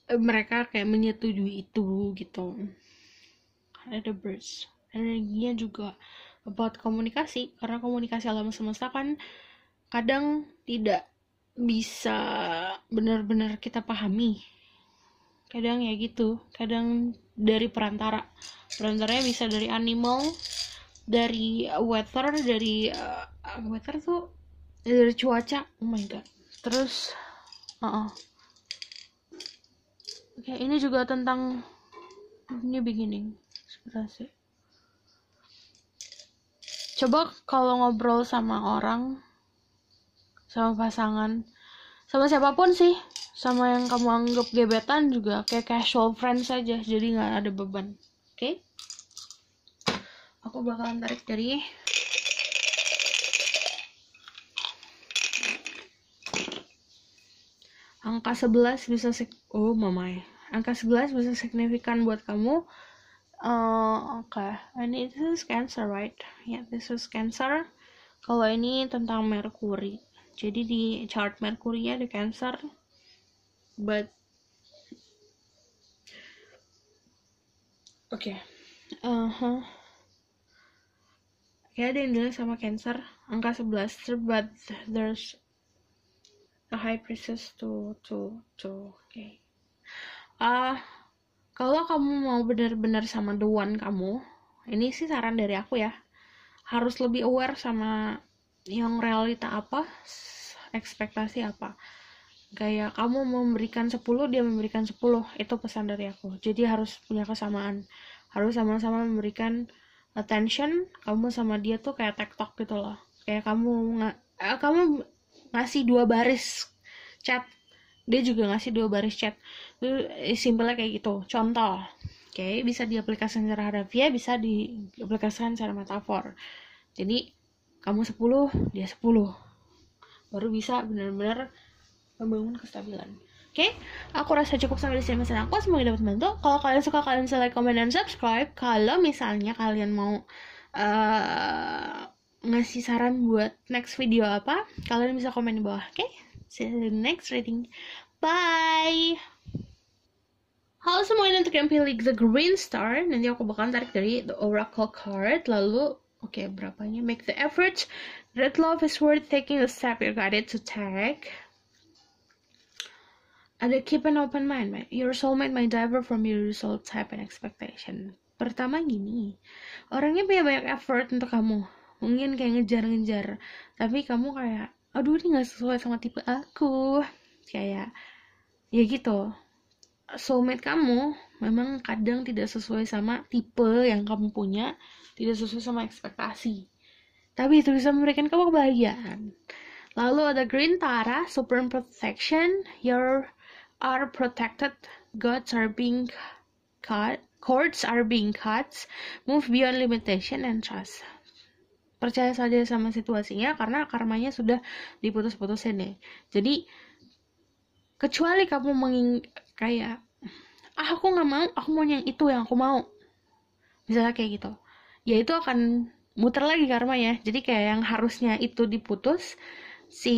eh, mereka kayak menyetujui itu gitu. Ada birds energinya juga about komunikasi. Karena komunikasi alam semesta kan kadang tidak bisa benar-benar kita pahami. Kadang ya gitu. Kadang dari perantara. Perantaranya bisa dari animal dari weather dari uh, weather tuh dari cuaca. Oh my god. Terus uh -uh. oke ini juga tentang ini beginning. Sebenarnya coba kalau ngobrol sama orang sama pasangan sama siapa pun sih sama yang kamu anggap gebetan juga kayak casual friends saja jadi nggak ada beban. Oke? Okay? aku bakalan tarik dari angka 11 bisa oh mamai. Angka 11 bisa signifikan buat kamu uh, oke okay. ini this is cancer right ya yeah, this is cancer kalau ini tentang merkuri jadi di chart merkuri ya di cancer but oke okay. uh -huh ya ada yang bilang sama Cancer angka 11 but there's a high priestess to to to okay. uh, kalau kamu mau benar-benar sama the one kamu ini sih saran dari aku ya. Harus lebih aware sama yang realita apa ekspektasi apa. Kayak kamu memberikan 10 dia memberikan 10 itu pesan dari aku. Jadi harus punya kesamaan. Harus sama-sama memberikan attention kamu sama dia tuh kayak tiktok gitu loh. Kayak kamu nggak eh, kamu ngasih dua baris chat dia juga ngasih dua baris chat itu simpelnya kayak gitu contoh oke okay, bisa diaplikasikan secara harfiah bisa diaplikasikan secara metafor jadi kamu 10 dia 10 baru bisa benar-benar membangun kestabilan Oke, okay? aku rasa cukup sampai di sini pesan aku. Semoga dapat membantu. Kalau kalian suka, kalian bisa like, comment, dan subscribe. Kalau misalnya kalian mau uh, ngasih saran buat next video apa kalian bisa komen di bawah oke okay? See you in the next reading. Bye. Halo semuanya untuk yang pilih The Green Star. Nanti aku bakal tarik dari The Oracle Card. Lalu, oke okay, berapanya? Make the effort. That love is worth taking the step. You're guided to take Ada keep an open mind Your soulmate might differ from your usual type and expectation. Pertama gini Orangnya punya banyak effort untuk kamu. Mungkin kayak ngejar-ngejar. Tapi kamu kayak Aduh ini gak sesuai sama tipe aku Kayak Ya gitu soulmate kamu memang kadang tidak sesuai sama tipe yang kamu punya, tidak sesuai sama ekspektasi. Tapi itu bisa memberikan kamu kebahagiaan. Lalu ada Green Tara, Supreme Protection, you are protected, gods are being cut, cords are being cut, move beyond limitation and trust. Percaya saja sama situasinya karena karmanya sudah diputus-putusin nih. Jadi kecuali kamu menging kayak ah aku nggak mau aku mau yang itu yang aku mau. Misalnya kayak gitu. Ya itu akan muter lagi karma ya jadi kayak yang harusnya itu diputus si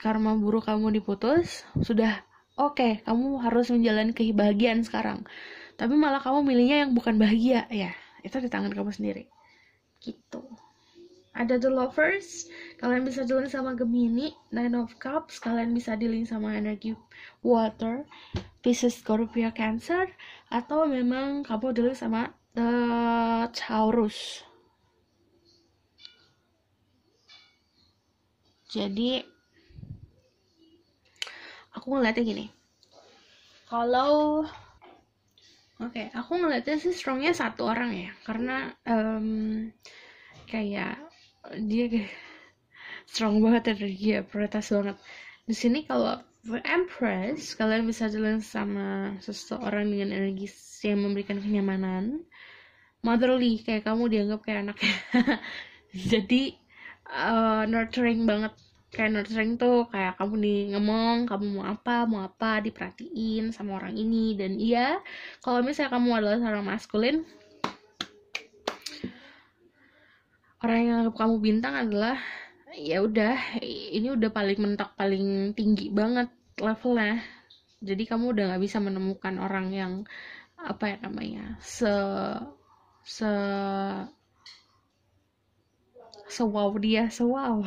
karma buruk kamu diputus sudah oke okay, kamu harus menjalani kebahagiaan sekarang. Tapi malah kamu milihnya yang bukan bahagia ya. Itu di tangan kamu sendiri. Gitu ada The Lovers kalian bisa dealing sama Gemini Nine of Cups kalian bisa dealing sama energi water Pisces Scorpio Cancer atau memang kamu dealing sama The Taurus. Jadi aku ngeliatnya gini. Kalau oke okay, aku ngeliatnya sih strongnya satu orang ya karena um, kayak dia strong banget energi ya prioritas banget. Di sini kalau Empress kalian bisa jalan sama seseorang dengan energi yang memberikan kenyamanan. Motherly kayak kamu dianggap kayak anaknya jadi uh, nurturing banget. Kayak nurturing tuh kayak kamu nih ngomong kamu mau apa mau apa diperhatiin sama orang ini. Dan iya kalau misalnya kamu adalah seorang maskulin orang yang anggap kamu bintang adalah ya udah ini udah paling mentok paling tinggi banget levelnya. Jadi kamu udah nggak bisa menemukan orang yang apa ya namanya se se se wow dia se wow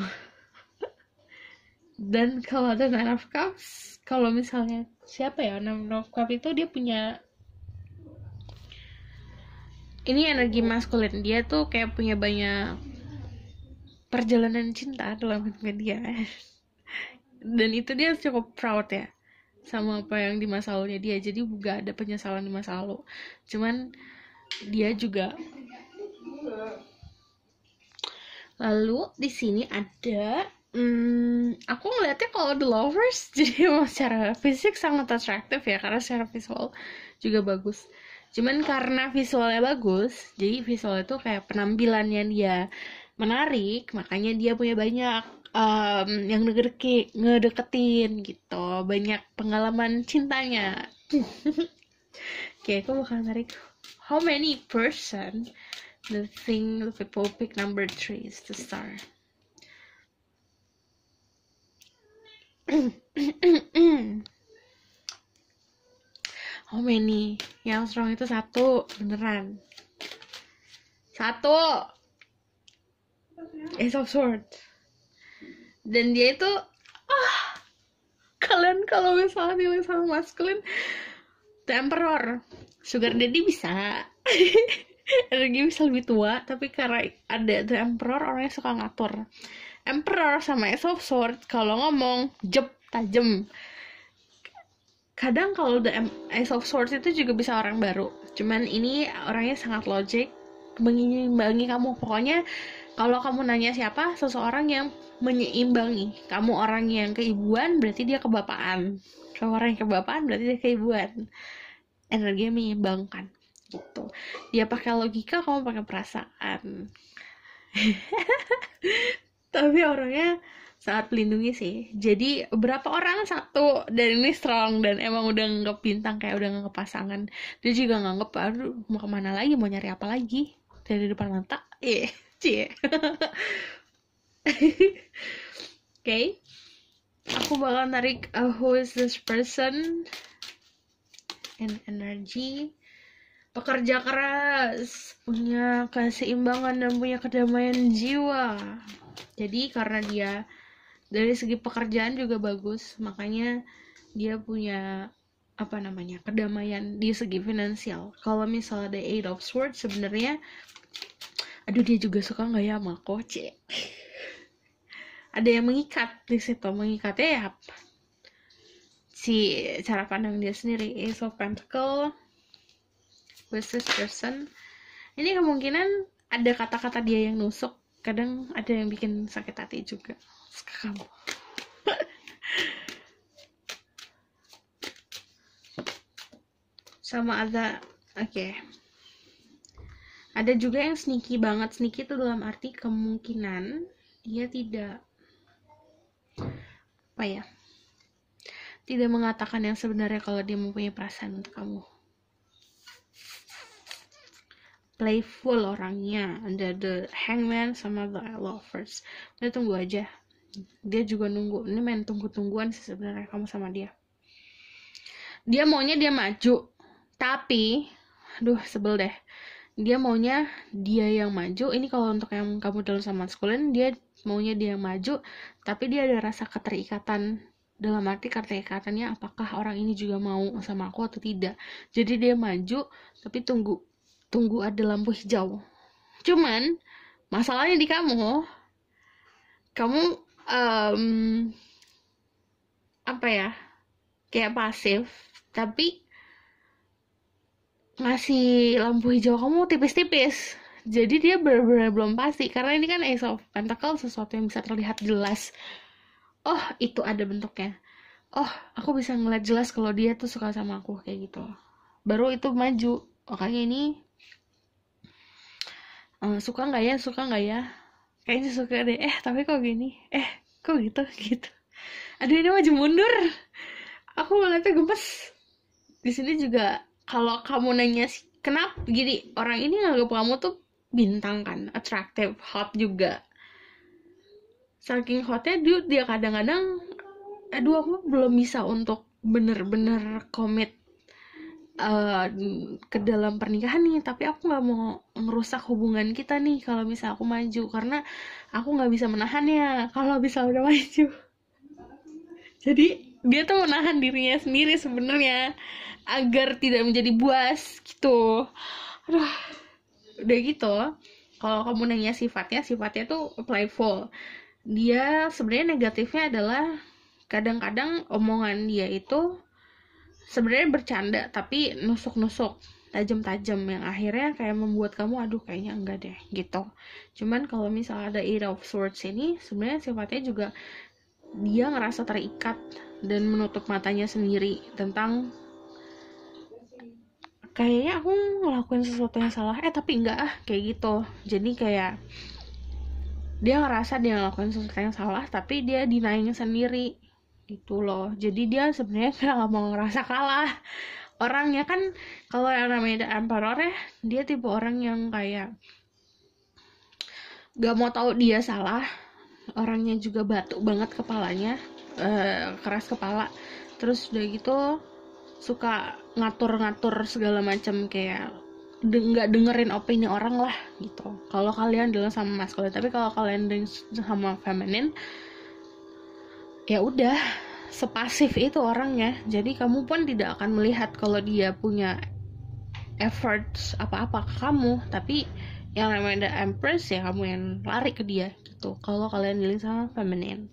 dan kalau ada nine of cups kalau misalnya siapa ya nine of cups itu dia punya ini energi maskulin. Dia tuh kayak punya banyak perjalanan cinta dalam hidupnya dia. Dan itu dia cukup proud ya sama apa yang di masa lalunya dia. Jadi gak ada penyesalan di masa lalu. Cuman dia juga lalu di sini ada hmm, aku ngeliatnya kalau the lovers jadi emang secara fisik sangat atraktif ya karena secara visual juga bagus cuman karena visualnya bagus jadi visual itu kayak penampilannya dia menarik makanya dia punya banyak um, yang ngedeki, ngedeketin gitu. Banyak pengalaman cintanya. Oke okay, aku bakal narik how many person the thing the people pick number three is the star How many? Yang strong itu satu, beneran. Satu. Ace of Swords. Dan dia itu, ah, kalian kalau misalnya pilih sama maskulin, The Emperor. Sugar Daddy bisa. Energi bisa lebih tua, tapi karena ada The Emperor, orangnya suka ngatur. Emperor sama Ace of Swords, kalau ngomong, jep, tajem kadang kalau the Ace of Swords itu juga bisa orang baru. Cuman ini orangnya sangat logic mengimbangi kamu. Pokoknya kalau kamu nanya siapa seseorang yang menyeimbangi. Kamu orang yang keibuan berarti dia kebapaan. Kalau orang yang kebapaan berarti dia keibuan. Energinya menyeimbangkan gitu. Dia pakai logika kamu pakai perasaan. Tapi orangnya sangat melindungi sih. Jadi berapa orang satu dan ini strong dan emang udah nganggep bintang kayak udah nganggep pasangan. Dia juga nganggep aduh mau ke mana lagi? Mau nyari apa lagi? Dari depan mata? Eh cie. Oke. Aku bakal tarik uh, who is this person? And energy. Pekerja keras punya keseimbangan dan punya kedamaian jiwa. Jadi karena dia dari segi pekerjaan juga bagus. Makanya dia punya apa namanya kedamaian di segi finansial. Kalau misalnya ada eight of swords sebenarnya aduh dia juga suka nggak ya sama aku ada yang mengikat di situ. Mengikatnya ya si cara pandang dia sendiri. Ace of Pentacle this person. Ini kemungkinan ada kata-kata dia yang nusuk. Kadang ada yang bikin sakit hati juga sama ada oke. Okay. ada juga yang sneaky banget. Sneaky itu dalam arti kemungkinan dia tidak apa ya tidak mengatakan yang sebenarnya kalau dia mempunyai perasaan untuk kamu. Playful orangnya ada the hangman sama the lovers. Udah tunggu aja dia juga nunggu ini main tunggu-tungguan sih sebenarnya kamu sama dia. Dia maunya dia maju tapi aduh sebel deh. Dia maunya dia yang maju ini kalau untuk yang kamu dalam sama sekolah dia maunya dia yang maju tapi dia ada rasa keterikatan. Dalam arti keterikatannya apakah orang ini juga mau sama aku atau tidak. Jadi dia maju tapi tunggu tunggu ada lampu hijau. Cuman masalahnya di kamu kamu um, apa ya? Kayak pasif. Tapi ngasih lampu hijau kamu tipis-tipis. Jadi dia benar-benar belum pasti. Karena ini kan Ace of Pentacle sesuatu yang bisa terlihat jelas. Oh itu ada bentuknya. Oh aku bisa ngeliat jelas kalau dia tuh suka sama aku kayak gitu. Baru itu maju. Makanya ini uh, suka nggak ya? Suka nggak ya kayaknya suka deh eh tapi kok gini? Eh kok gitu? Gitu. Aduh ini maju mundur. Aku ngeliatnya gemes. Di sini juga kalau kamu nanya sih kenapa? Gini orang ini nganggap kamu tuh bintang kan attractive hot juga. Saking hotnya dia dia kadang-kadang aduh aku belum bisa untuk bener-bener komit uh, ke dalam pernikahan nih tapi aku nggak mau ngerusak hubungan kita nih kalau misal aku maju karena aku nggak bisa menahannya kalau bisa udah maju. Jadi dia tuh menahan dirinya sendiri sebenarnya agar tidak menjadi buas gitu. Aduh udah gitu. Kalau kamu nanya sifatnya sifatnya tuh playful. Dia sebenarnya negatifnya adalah kadang-kadang omongan dia itu sebenarnya bercanda tapi nusuk-nusuk tajam-tajam yang akhirnya kayak membuat kamu aduh kayaknya enggak deh gitu. Cuman kalau misalnya ada Eight of Swords ini sebenarnya sifatnya juga dia ngerasa terikat dan menutup matanya sendiri tentang kayaknya aku ngelakuin sesuatu yang salah. Eh tapi enggak ah kayak gitu. Jadi kayak dia ngerasa dia ngelakuin sesuatu yang salah tapi dia denying sendiri gitu loh. Jadi dia sebenarnya nggak mau ngerasa kalah. Orangnya kan kalau yang namanya The Emperor ya dia tipe orang yang kayak gak mau tahu dia salah. Orangnya juga batuk banget kepalanya uh, keras kepala. Terus udah gitu suka ngatur-ngatur segala macam kayak nggak de dengerin opini orang lah gitu. Kalau kalian dalam sama maskulin tapi kalau kalian sama feminin ya udah sepasif itu orangnya. Jadi kamu pun tidak akan melihat kalau dia punya efforts apa-apa ke kamu. Tapi yang namanya the empress ya kamu yang lari ke dia gitu. Kalau kalian dealing sama feminin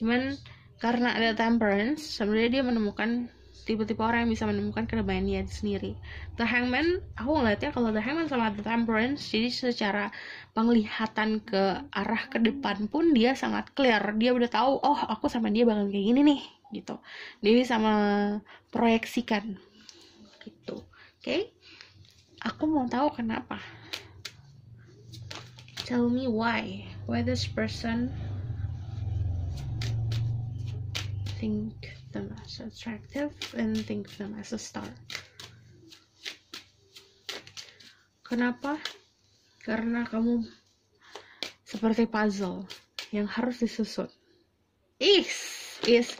cuman karena ada temperance sebenarnya dia menemukan tipe-tipe orang yang bisa menemukan kedamaian dia sendiri. The Hangman, aku ngeliatnya kalau The Hangman sama The Temperance, jadi secara penglihatan ke arah ke depan pun dia sangat clear. Dia udah tahu, oh aku sama dia bakal kayak gini nih, gitu. Dia bisa proyeksikan, gitu. Oke, okay? aku mau tahu kenapa. Tell me why, why this person think them as attractive and think them as a star. Kenapa? Karena kamu seperti puzzle yang harus disusun. Is is.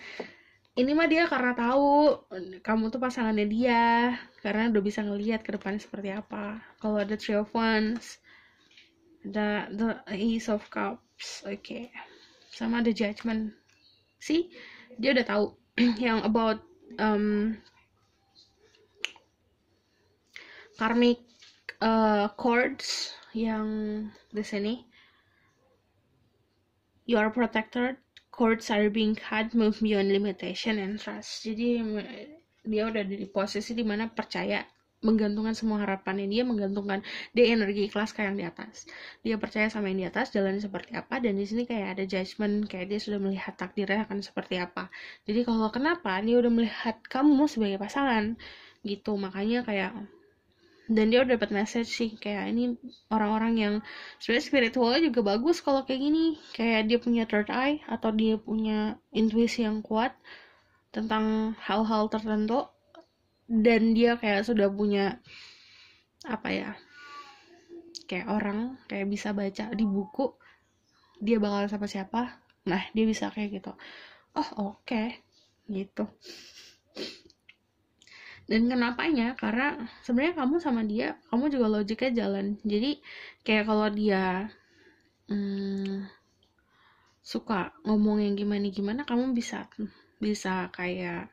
Ini mah dia karena tahu kamu tuh pasangannya dia karena udah bisa ngelihat ke depannya seperti apa. Kalau ada three of wands ada the ace of cups oke. Okay. sama ada judgment. Sih dia udah tahu yang about um, karmic uh, chords yang di sini. You are protected chords are being cut move beyond limitation and trust. Jadi dia udah di posisi di mana percaya menggantungkan semua harapannya dia menggantungkan dia energi ikhlas kayak yang di atas. Dia percaya sama yang di atas jalan seperti apa dan di sini kayak ada judgment kayak dia sudah melihat takdirnya akan seperti apa. Jadi kalau kenapa dia udah melihat kamu sebagai pasangan gitu. Makanya kayak dan dia udah dapat message sih kayak ini orang-orang yang sebenarnya spiritualnya juga bagus kalau kayak gini. Kayak dia punya third eye atau dia punya intuisi yang kuat tentang hal-hal tertentu dan dia kayak sudah punya apa ya kayak orang kayak bisa baca di buku dia bakal sama siapa? Nah dia bisa kayak gitu. Oh oke okay. gitu. Dan kenapanya? Karena sebenarnya kamu sama dia kamu juga logiknya jalan. Jadi kayak kalau dia hmm, suka ngomong yang gimana gimana kamu bisa bisa kayak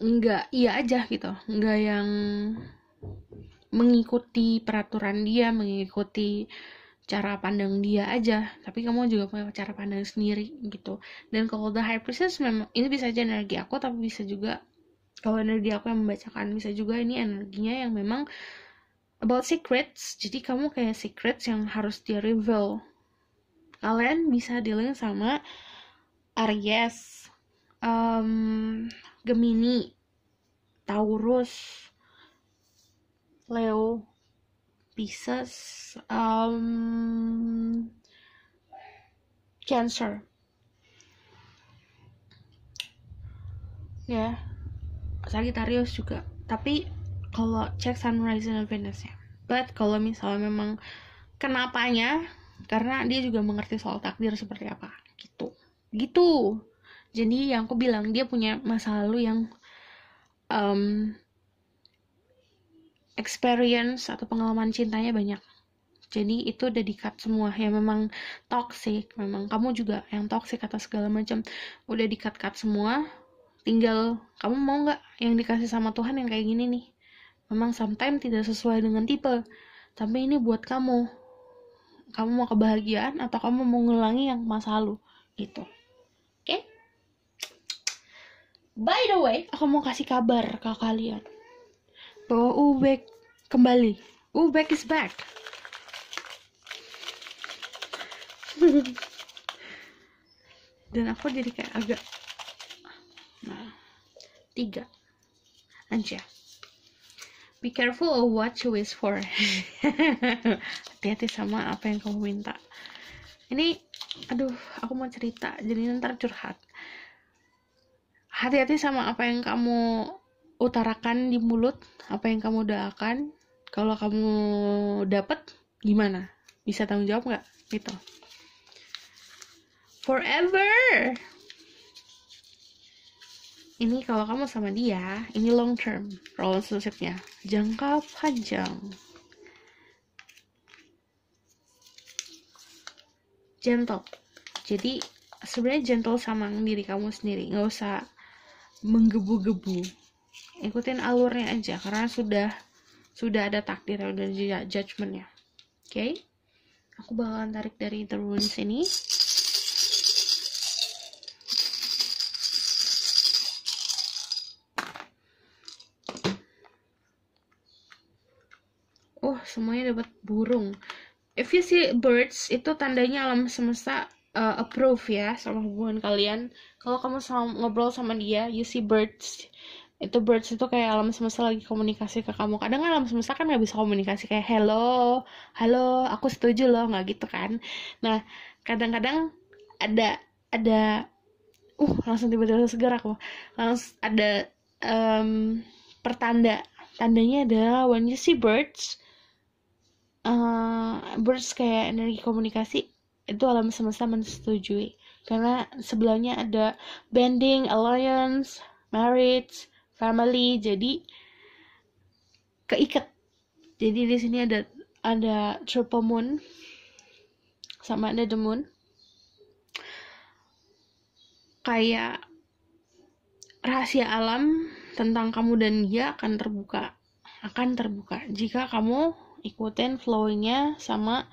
nggak iya aja gitu. Nggak yang mengikuti peraturan dia mengikuti cara pandang dia aja. Tapi kamu juga punya cara pandang sendiri gitu. Dan kalau the high priestess memang ini bisa aja energi aku tapi bisa juga kalau energi aku yang membacakan bisa juga ini energinya yang memang about secrets. Jadi kamu kayak secrets yang harus di reveal. Kalian bisa dealing sama Aries um, Gemini Taurus Leo Pisces um, Cancer. Ya yeah Sagittarius juga. Tapi kalau cek sunrise dan Venus ya but kalau misalnya memang kenapanya karena dia juga mengerti soal takdir seperti apa. Gitu. Gitu jadi yang aku bilang dia punya masa lalu yang um, experience atau pengalaman cintanya banyak. Jadi itu udah dikat semua. Yang memang toxic. Memang kamu juga yang toxic atau segala macam. Udah dikat kat semua. Tinggal kamu mau nggak yang dikasih sama Tuhan yang kayak gini nih? Memang sometimes tidak sesuai dengan tipe. Tapi ini buat kamu. Kamu mau kebahagiaan atau kamu mau ngulangi yang masa lalu? Gitu oke okay? By the way aku mau kasih kabar ke kalian bahwa Ubek kembali Ubek is back dan aku jadi kayak agak Nah, tiga. Aja. Be careful of what you wish for. Hati-hati sama apa yang kamu minta. Ini, aduh, aku mau cerita, jadi ntar curhat. Hati-hati sama apa yang kamu utarakan di mulut, apa yang kamu doakan. Kalau kamu dapat, gimana? Bisa tanggung jawab nggak? Gitu. Forever ini kalau kamu sama dia ini long term relationshipnya jangka panjang gentle jadi sebenarnya gentle sama diri kamu sendiri nggak usah menggebu-gebu. Ikutin alurnya aja karena sudah sudah ada takdir dan judgementnya oke? Okay? aku bakalan tarik dari the runes ini semuanya dapat burung. If you see birds itu tandanya alam semesta uh, approve ya sama hubungan kalian. Kalau kamu sama, ngobrol sama dia you see birds. Itu birds itu kayak alam semesta lagi komunikasi ke kamu. Kadang alam semesta kan nggak bisa komunikasi kayak hello halo aku setuju loh nggak gitu kan. Nah kadang-kadang ada ada uh langsung tiba-tiba segar aku. Langsung ada um, pertanda. Tandanya adalah when you see birds uh, burst kayak energi komunikasi itu alam semesta menyetujui karena sebelahnya ada bending alliance marriage family jadi keikat. Jadi di sini ada ada triple moon sama ada the moon. Kayak rahasia alam tentang kamu dan dia akan terbuka akan terbuka. Jika kamu ikutin flowingnya sama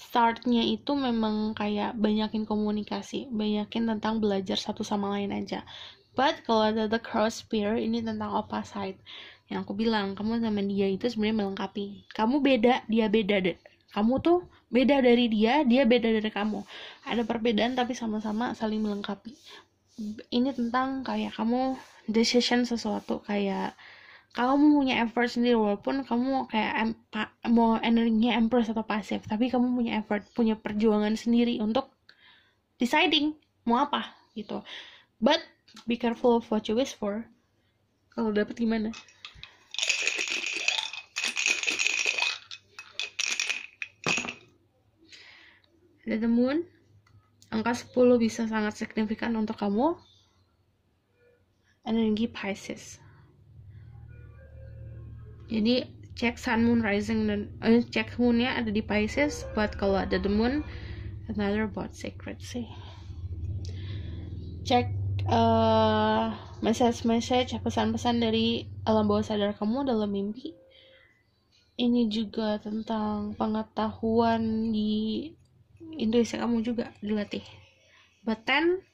startnya itu memang kayak banyakin komunikasi banyakin tentang belajar satu sama lain aja. But kalau ada the cross pair ini tentang opposite yang aku bilang kamu sama dia itu sebenarnya melengkapi. Kamu beda dia beda deh kamu tuh beda dari dia dia beda dari kamu. Ada perbedaan tapi sama-sama saling melengkapi. Ini tentang kayak kamu decision sesuatu kayak kamu punya effort sendiri walaupun kamu kayak mau energinya empress atau pasif tapi kamu punya effort punya perjuangan sendiri untuk deciding mau apa gitu. But be careful of what you wish for. Kalau dapet gimana? The moon. Angka 10 bisa sangat signifikan untuk kamu. Energi Pisces jadi cek sun moon rising dan eh, cek moonnya ada di Pisces buat kalau ada the moon another about secret sih. Cek uh, message message pesan-pesan dari alam bawah sadar kamu dalam mimpi. Ini juga tentang pengetahuan di intuisi kamu juga dilatih. But then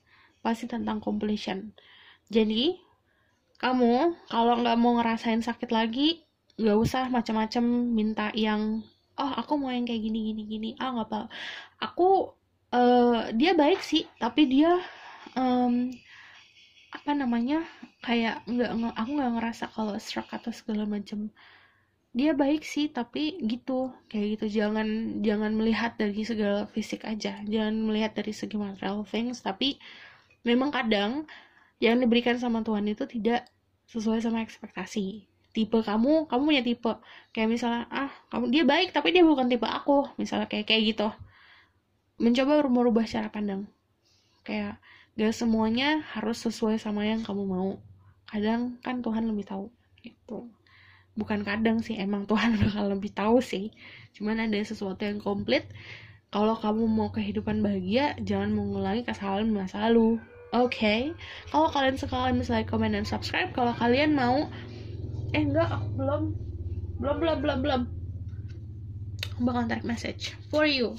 pasti tentang completion. Jadi kamu kalau nggak mau ngerasain sakit lagi nggak usah macam-macam minta yang oh aku mau yang kayak gini gini gini. Ah nggak apa aku uh, dia baik sih tapi dia um, apa namanya kayak nggak aku nggak ngerasa kalau struck atau segala macam dia baik sih tapi gitu kayak gitu. Jangan jangan melihat dari segala fisik aja. Jangan melihat dari segi material things tapi memang kadang yang diberikan sama Tuhan itu tidak sesuai sama ekspektasi tipe kamu kamu punya tipe. Kayak misalnya ah kamu dia baik tapi dia bukan tipe aku. Misalnya kayak kayak gitu. Mencoba merubah cara pandang. Kayak gak semuanya harus sesuai sama yang kamu mau. Kadang kan Tuhan lebih tahu gitu. Bukan kadang sih emang Tuhan bakal lebih tahu sih. Cuman ada sesuatu yang komplit. Kalau kamu mau kehidupan bahagia jangan mengulangi kesalahan masa lalu. Oke? Okay? kalau kalian suka like comment dan subscribe. Kalau kalian mau eh enggak aku belum. Belum belum belum belum. Aku bakal tarik message for you.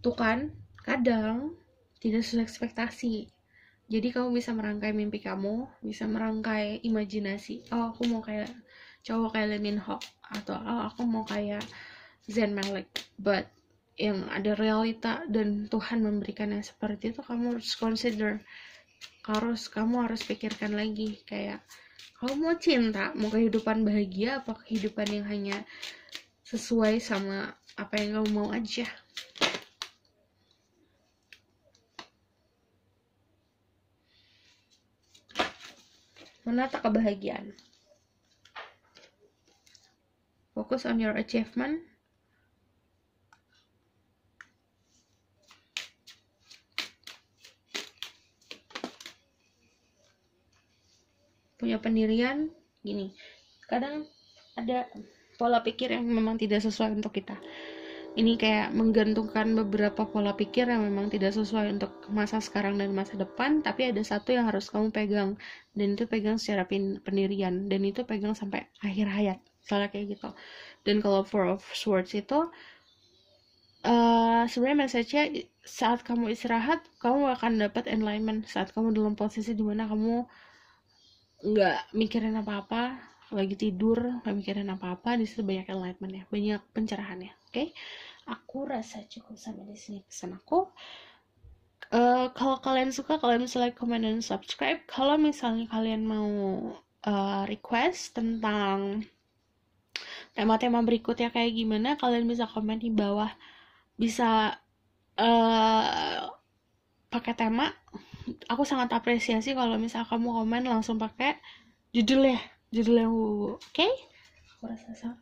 Tuh kan kadang tidak sesuai ekspektasi. Jadi kamu bisa merangkai mimpi kamu bisa merangkai imajinasi. Oh aku mau kayak cowok kayak Lee Min Ho atau oh aku mau kayak Zen Malik. But yang ada realita dan Tuhan memberikan yang seperti itu kamu harus consider harus kamu harus pikirkan lagi kayak kamu mau cinta mau kehidupan bahagia apa kehidupan yang hanya sesuai sama apa yang kamu mau aja menata kebahagiaan. Fokus on your achievement. Punya pendirian, gini. Kadang ada pola pikir yang memang tidak sesuai untuk kita. Ini kayak menggantungkan beberapa pola pikir yang memang tidak sesuai untuk masa sekarang dan masa depan tapi ada satu yang harus kamu pegang. Dan itu pegang secara pendirian. Dan itu pegang sampai akhir hayat. Misalnya kayak gitu. Dan kalau four of swords itu uh, sebenarnya message-nya saat kamu istirahat kamu akan dapat enlightenment. Saat kamu dalam posisi di mana kamu nggak mikirin apa-apa lagi tidur nggak mikirin apa-apa di situ banyak enlightenment ya banyak pencerahan ya oke? Okay? aku rasa cukup sampai di sini pesan aku. Uh, kalau kalian suka kalian bisa like comment dan subscribe. Kalau misalnya kalian mau uh, request tentang tema-tema berikutnya kayak gimana kalian bisa komen di bawah. Bisa uh, pakai tema aku sangat apresiasi kalau misal kamu komen langsung pakai judul ya judul yang oke? Okay? aku rasa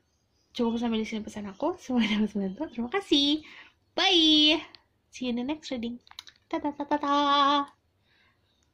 cukup sampai di sini pesan aku. Semoga dapat membantu terima kasih. Bye. See you in the next reading. Ta ta ta ta ta